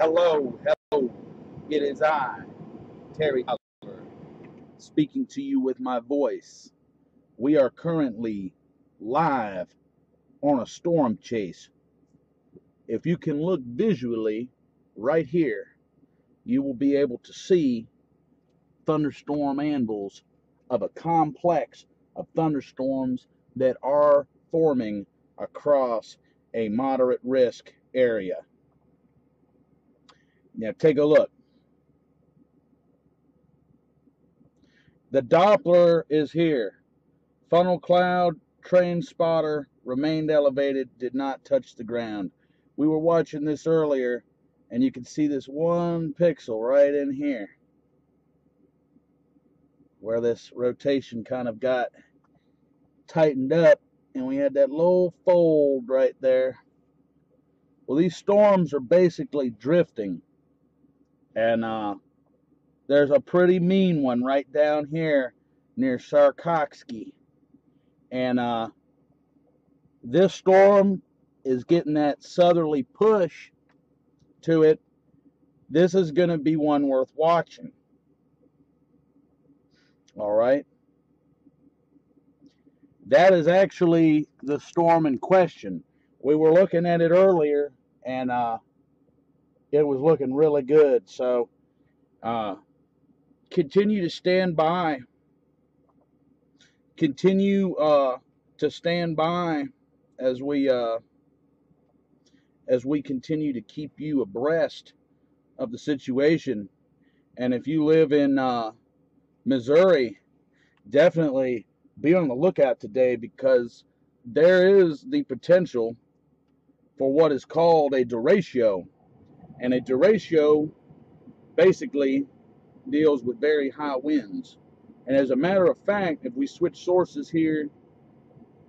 Hello, hello. It is I, Terry Oliver, speaking to you with my voice. We are currently live on a storm chase. If you can look visually right here, you will be able to see thunderstorm anvils of a complex of thunderstorms that are forming across a moderate risk area. Now, take a look. The Doppler is here. Funnel cloud, train spotter remained elevated, did not touch the ground. We were watching this earlier, and you can see this one pixel right in here where this rotation kind of got tightened up and we had that little fold right there. Well, these storms are basically drifting. And uh, there's a pretty mean one right down here near Sarcoxie. And uh, this storm is getting that southerly push to it. This is going to be one worth watching. All right. That is actually the storm in question. We were looking at it earlier and uh, it was looking really good. So uh, continue to stand by. Continue uh, to stand by as we uh, as we continue to keep you abreast of the situation. And if you live in uh, Missouri, definitely be on the lookout today because there is the potential for what is called a derecho. And a derecho basically deals with very high winds. And as a matter of fact, if we switch sources here,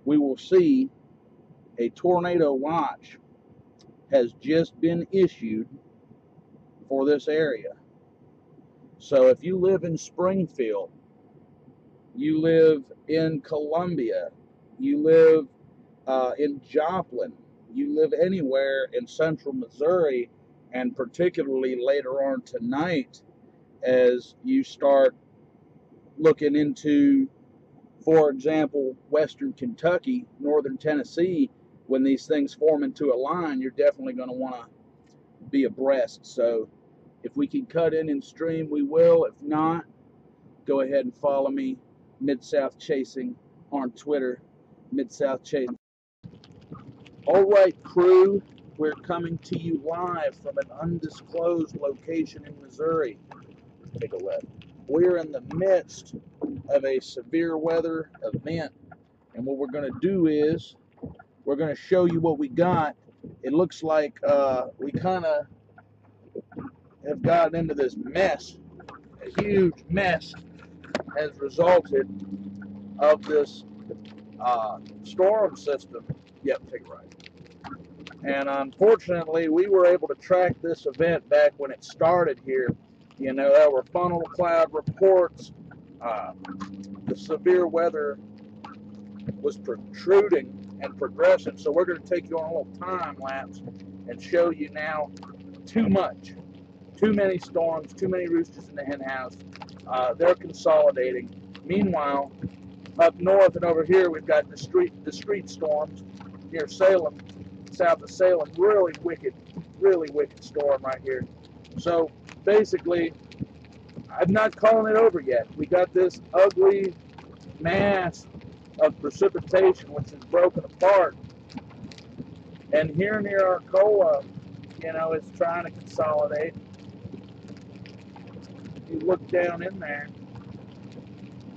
we will see a tornado watch has just been issued for this area. So if you live in Springfield, you live in Columbia, you live uh, in Joplin, you live anywhere in central Missouri, and particularly later on tonight, as you start looking into, for example, western Kentucky, northern Tennessee, when these things form into a line, you're definitely going to want to be abreast. So if we can cut in and stream, we will. If not, go ahead and follow me, Mid South Chasing, on Twitter, Mid South Chasing. All right, crew, we're coming to you live from an undisclosed location in Missouri. Take a look. We're in the midst of a severe weather event, and what we're going to do is we're going to show you what we got. It looks like uh, we kind of have gotten into this mess. A huge mess has resulted of this uh, storm system. Yep, take right. And unfortunately, we were able to track this event back when it started here. You know, there were funnel cloud reports. Uh, the severe weather was protruding and progressing. So we're going to take you on a little time lapse and show you now too much too many storms, too many roosters in the henhouse. Uh, they're consolidating. Meanwhile, up north and over here, we've got discrete, discrete storms near Salem, south of Salem. Really wicked, really wicked storm right here. So basically, I'm not calling it over yet. We got this ugly mass of precipitation which is broken apart. And here near Arcola, you know, it's trying to consolidate you look down in there,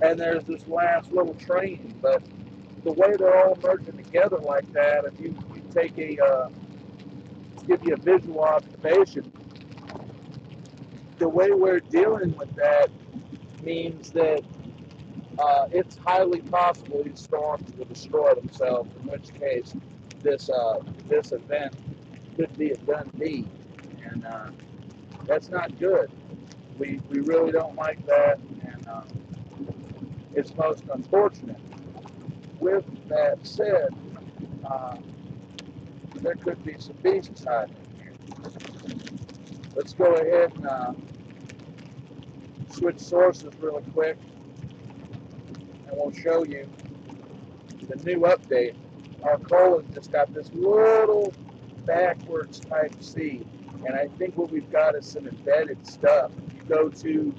and there's this last little train. But the way they're all merging together like that, if you, take a uh, give you a visual observation, the way we're dealing with that means that uh, it's highly possible these storms will destroy themselves. In which case, this uh, this event could be a done deal, and uh, that's not good we, we really don't like that, and uh, it's most unfortunate. With that said, uh, there could be some beasts hiding here. let's go ahead and uh, switch sources really quick and we'll show you the new update. Arcola just got this little backwards type C and I think what we've got is some embedded stuff. If you go to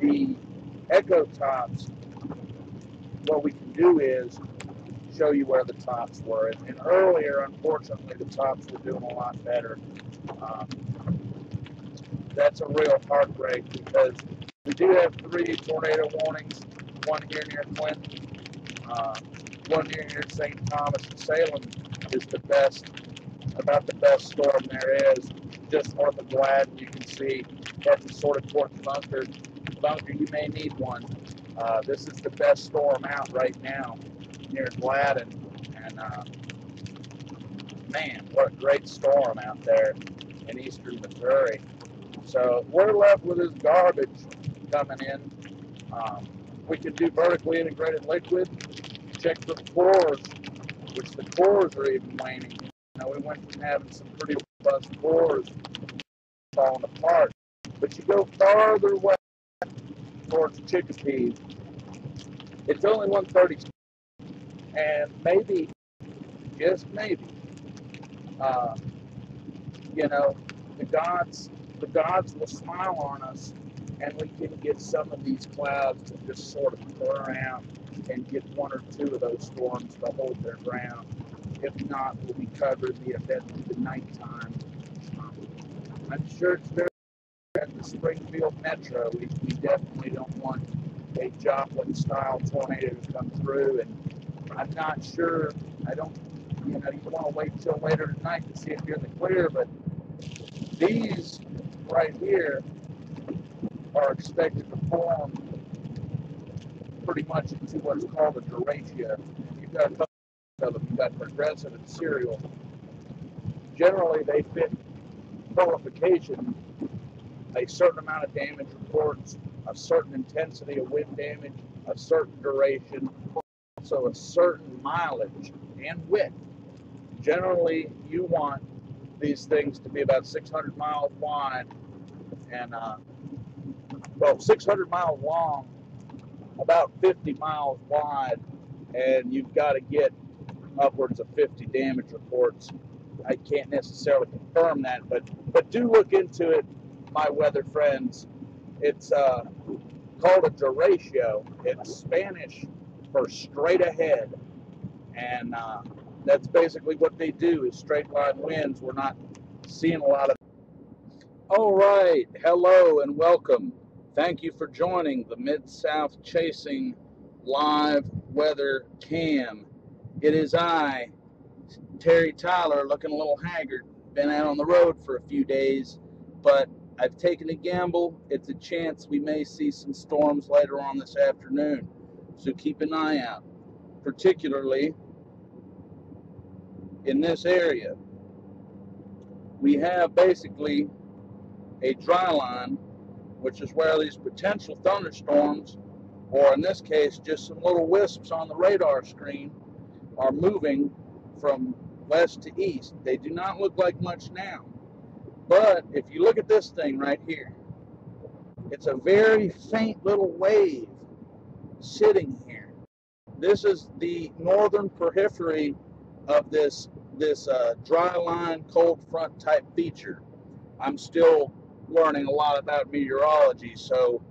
the echo tops, what we can do is show you where the tops were. And, and earlier, unfortunately, the tops were doing a lot better. Um, that's a real heartbreak because we do have three tornado warnings. One here near Clinton, uh, one here near St. Thomas and Salem is the best, about the best storm there is. Just north of Gladden, you can see that's the sort of towards Bunker. Bunker, you may need one. Uh, this is the best storm out right now near Gladden. And uh, man, what a great storm out there in eastern Missouri. So we're left with this garbage coming in. Um, we can do vertically integrated liquid. Check for cores, which the cores are even waning. Now we went from having some pretty robust cores falling apart. But you go farther west towards Chicopee, it's only 130 and maybe, just maybe, uh, you know, the gods, the gods will smile on us, and we can get some of these clouds to just sort of blur out and get one or two of those storms to hold their ground. If not, we'll be covered the event through the nighttime. Um, I'm sure it's very at the Springfield Metro. We, we definitely don't want a Joplin style tornado to come through and I'm not sure. I don't, you know, you want to wait till later tonight to see if you're in the clear, but these right here are expected to form pretty much into what's called a derecho. You've got a couple of them. You've got progressive and serial. Generally, they fit qualification a certain amount of damage reports, a certain intensity of wind damage, a certain duration, also a certain mileage and width. Generally, you want these things to be about 600 miles wide and, uh, well, 600 miles long, about 50 miles wide, and you've got to get upwards of 50 damage reports. I can't necessarily confirm that, but but do look into it, my weather friends. It's uh, called a derecho. It's Spanish for straight ahead. And uh, that's basically what they do is straight line winds. We're not seeing a lot of. All right, hello and welcome. Thank you for joining the Mid South Chasing live weather cam. It is I, Terry Tyler, looking a little haggard. Been out on the road for a few days, but I've taken a gamble. It's a chance we may see some storms later on this afternoon. So keep an eye out, particularly in this area. We have basically a dry line, which is where these potential thunderstorms, or in this case, just some little wisps on the radar screen, are moving from west to east. They do not look like much now. But if you look at this thing right here, it's a very faint little wave sitting here. This is the northern periphery of this this uh, dry line cold front type feature. I'm still learning a lot about meteorology, so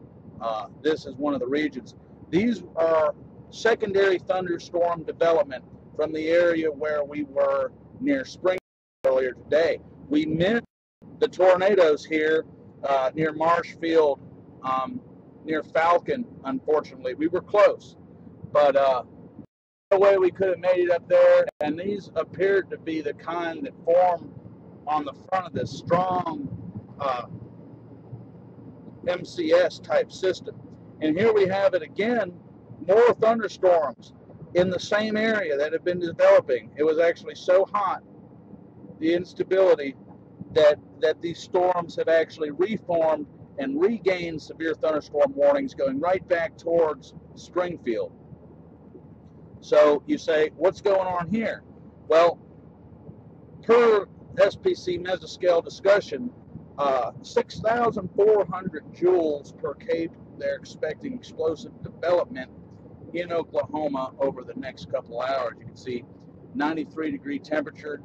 uh, this is one of the regions. These are secondary thunderstorm development from the area where we were near Spring earlier today. We missed the tornadoes here uh, near Marshfield um, near Falcon, unfortunately. We were close, but uh, no way we could have made it up there. And these appeared to be the kind that form on the front of this strong uh, MCS type system. And here we have it again more thunderstorms in the same area that have been developing. It was actually so hot, the instability, that, that these storms have actually reformed and regain severe thunderstorm warnings going right back towards Springfield. So you say, what's going on here? Well, per SPC mesoscale discussion, Uh, 6,400 joules per CAPE. They're expecting explosive development in Oklahoma over the next couple hours. You can see 93 degree temperature,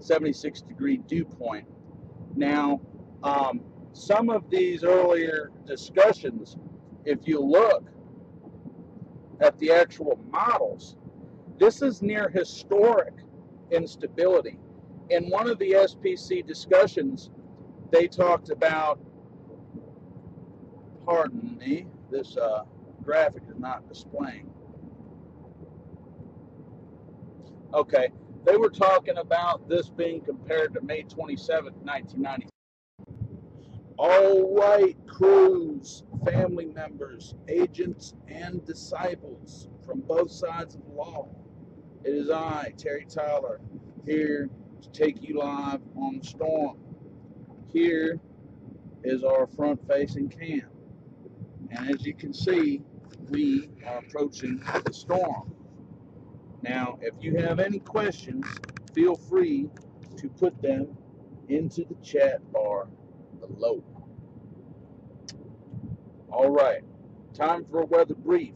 76 degree dew point. Now, um, some of these earlier discussions, if you look at the actual models, this is near historic instability. In one of the SPC discussions, they talked about, pardon me, this uh, graphic is not displaying. Okay, they were talking about this being compared to May 27, 1990. All right, crews, family members, agents, and disciples from both sides of the law. It is I, Terry Tyler, here to take you live on the storm. Here is our front facing cam. And as you can see, we are approaching the storm. Now, if you have any questions, feel free to put them into the chat bar below. All right, time for a weather brief.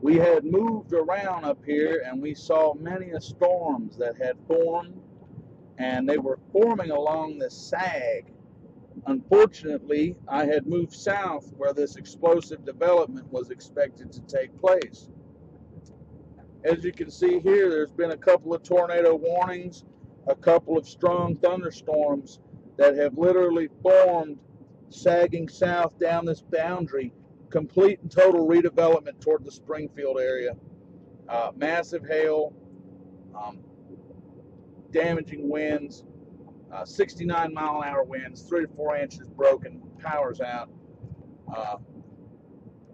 We had moved around up here and we saw many storms that had formed and they were forming along the sag. Unfortunately, I had moved south where this explosive development was expected to take place. As you can see here, there's been a couple of tornado warnings, a couple of strong thunderstorms that have literally formed sagging south down this boundary, complete and total redevelopment toward the Springfield area. Uh, massive hail, um, damaging winds, uh, 69 mile an hour winds, three to four inches broken, power's out. Uh,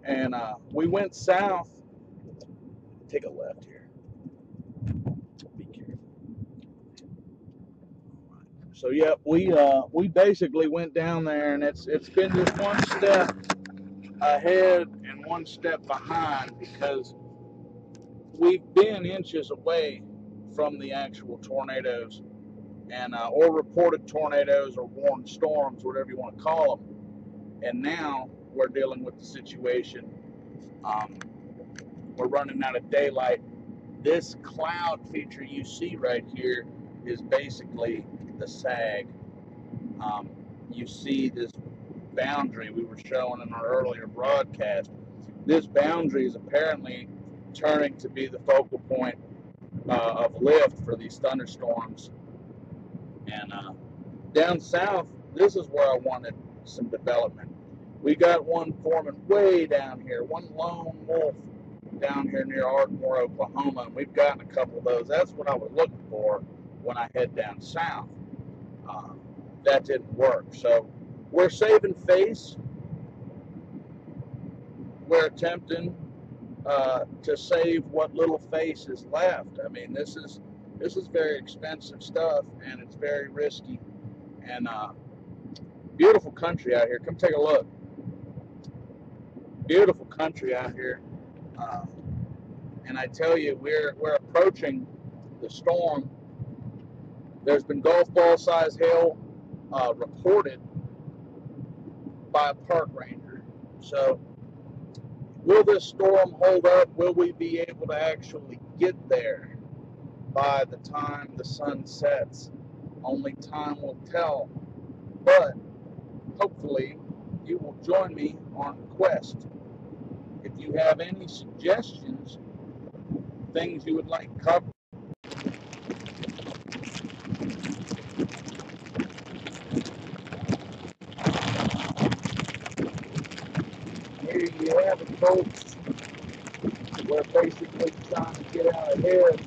and uh, we went south. Take a left here. Be careful. So yeah, we uh, we basically went down there, and it's it's been just one step ahead and one step behind because we've been inches away from the actual tornadoes and uh, or reported tornadoes or warned storms, whatever you want to call them. And now we're dealing with the situation. Um, we're running out of daylight. This cloud feature you see right here is basically the sag. Um, you see this boundary we were showing in our earlier broadcast. This boundary is apparently turning to be the focal point uh, of lift for these thunderstorms. And uh, down south, this is where I wanted some development. We got one forming way down here, one lone wolf down here near Ardmore, Oklahoma, and we've gotten a couple of those. That's what I was looking for when I head down south. Uh, that didn't work. So we're saving face. We're attempting uh, to save what little face is left. I mean, this is this is very expensive stuff, and it's very risky. And uh, beautiful country out here. Come take a look. Beautiful country out here. Uh, and I tell you, we're we're approaching the storm. There's been golf ball size hail uh, reported by a park ranger. So, will this storm hold up? Will we be able to actually get there by the time the sun sets? Only time will tell. But hopefully, you will join me on quest. If you have any suggestions, things you would like covered, here you have it, We're basically trying to get out ahead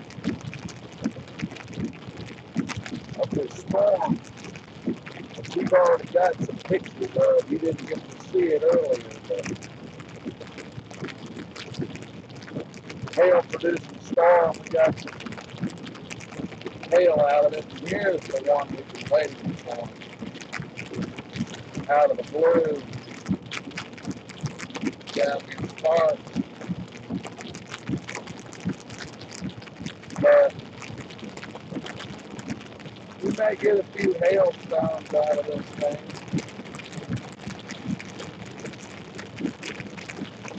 of this storm. We've already got some pictures of. You didn't get to see it earlier, but hail producing storm. We got some hail out of it. And here's the one we've been waiting for. Out of the blue. Down park. But we may get a few hailstones out of this thing.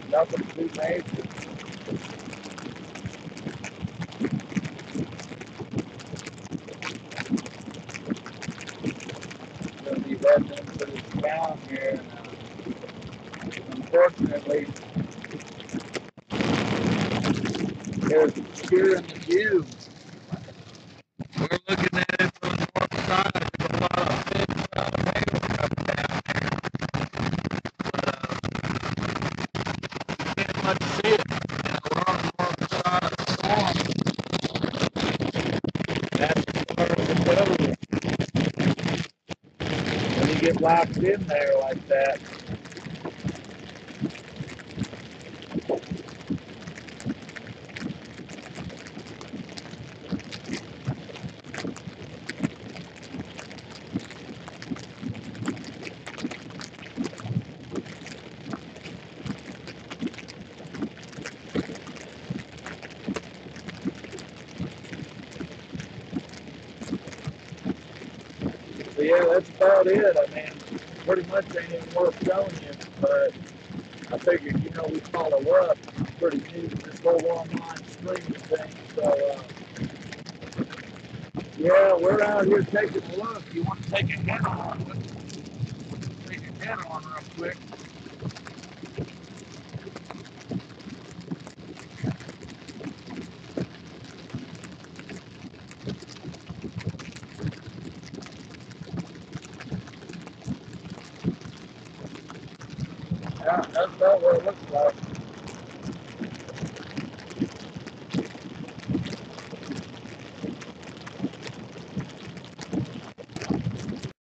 Nothing too major. Gonna be heading into this town here, and uh, unfortunately, there's the view. We're looking at it from the north side. There's a lot of big uh, hail coming down here, but uh, can't much see it. We're on the north side of the storm. That's as far as it goes. When you get locked in there like that, So yeah, that's about it. I mean, pretty much ain't worth showing you, but I figured, you know, we follow up. Pretty new to this whole online streaming thing, so uh, yeah, we're out here taking a look. You want to take a head on? Take a head on real quick.